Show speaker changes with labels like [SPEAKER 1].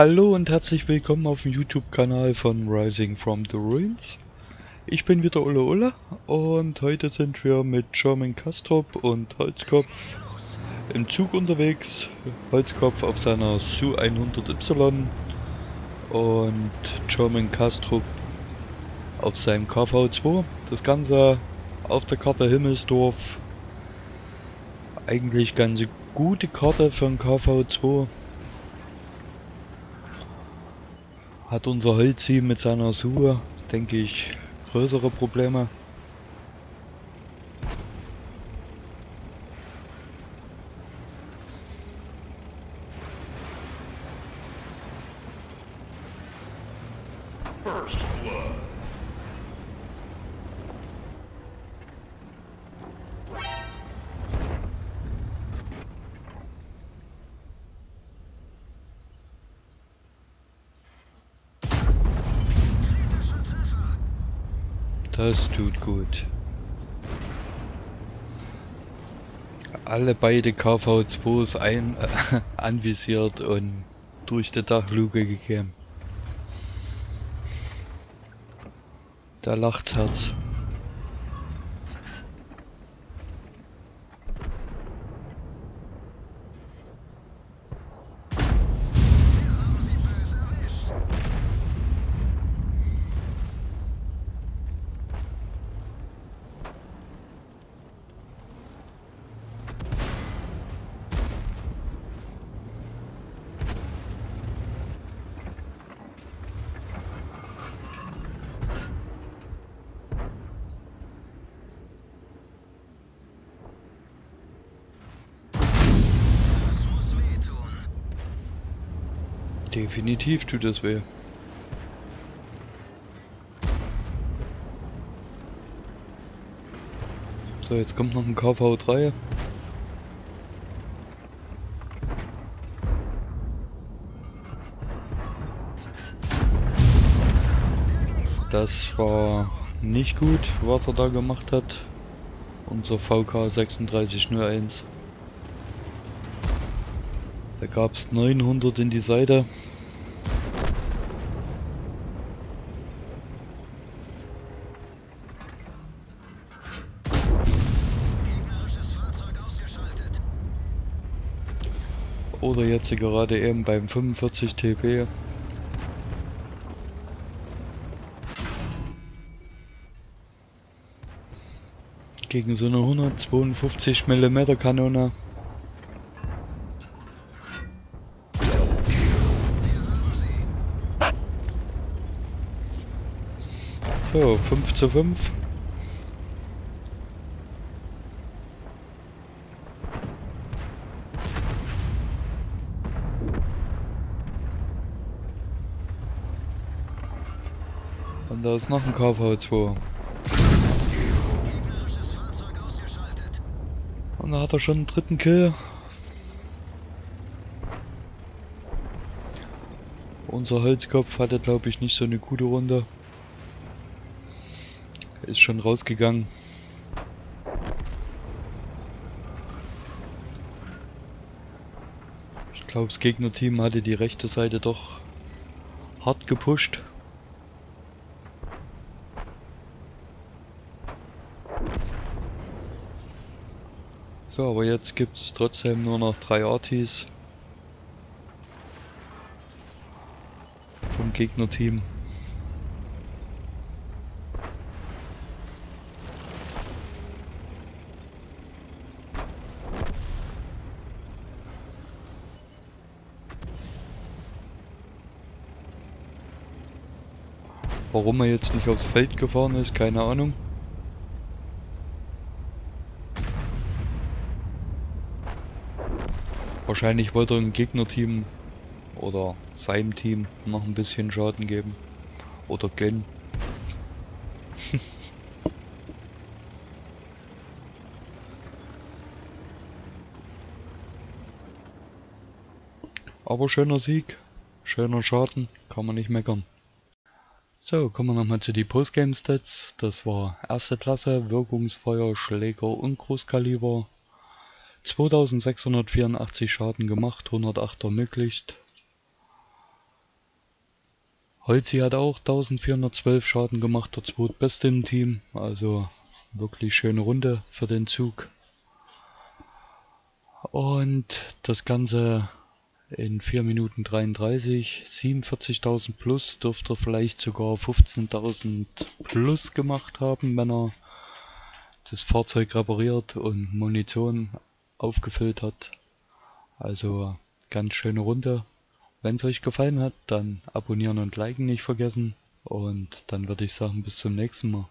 [SPEAKER 1] Hallo und herzlich willkommen auf dem YouTube-Kanal von Rising from the Ruins. Ich bin wieder Ulle Ulle und heute sind wir mit German Kastrop und Holzkopf im Zug unterwegs. Holzkopf auf seiner Su 100Y und German Kastrop auf seinem KV2. Das Ganze auf der Karte Himmelsdorf. Eigentlich ganz gute Karte ein KV2 hat unser Holzi mit seiner Suche, denke ich, größere Probleme.
[SPEAKER 2] First blood.
[SPEAKER 1] Das tut gut. Alle beide KV2s ein, äh, anvisiert und durch die Dachluke gegeben. Da lacht's Herz. Definitiv tut das weh. So, jetzt kommt noch ein KV3. Das war nicht gut, was er da gemacht hat. Unser VK 3601. Da gab es 900 in die Seite. Oder jetzt gerade eben beim 45 TB. Gegen so eine 152 mm Kanone. So, 5 zu 5. Und da ist noch ein KV2.
[SPEAKER 3] Gegnerisches Fahrzeug ausgeschaltet.
[SPEAKER 1] Und da hat er schon einen dritten Kill. Unser Holzkopf hatte, glaube ich, nicht so eine gute Runde. Ist schon rausgegangen. Ich glaube, das Gegnerteam hatte die rechte Seite doch hart gepusht. So, aber jetzt gibt es trotzdem nur noch drei Artis vom Gegnerteam. Warum er jetzt nicht aufs Feld gefahren ist, keine Ahnung. Wahrscheinlich wollte er dem Gegnerteam oder seinem Team noch ein bisschen Schaden geben. Oder gönnen. Aber schöner Sieg, schöner Schaden, kann man nicht meckern. So, kommen wir nochmal zu die Postgame Stats. Das war erste Klasse, Wirkungsfeuer, Schläger und Großkaliber. 2684 Schaden gemacht, 108 ermöglicht. Holzi hat auch 1412 Schaden gemacht, der zweitbeste im Team. Also wirklich schöne Runde für den Zug. Und das Ganze in 4 Minuten 33, 47.000 plus, dürfte vielleicht sogar 15.000 plus gemacht haben, wenn er das Fahrzeug repariert und Munition aufgefüllt hat. Also ganz schöne Runde. Wenn es euch gefallen hat, dann abonnieren und liken nicht vergessen. Und dann würde ich sagen, bis zum nächsten Mal.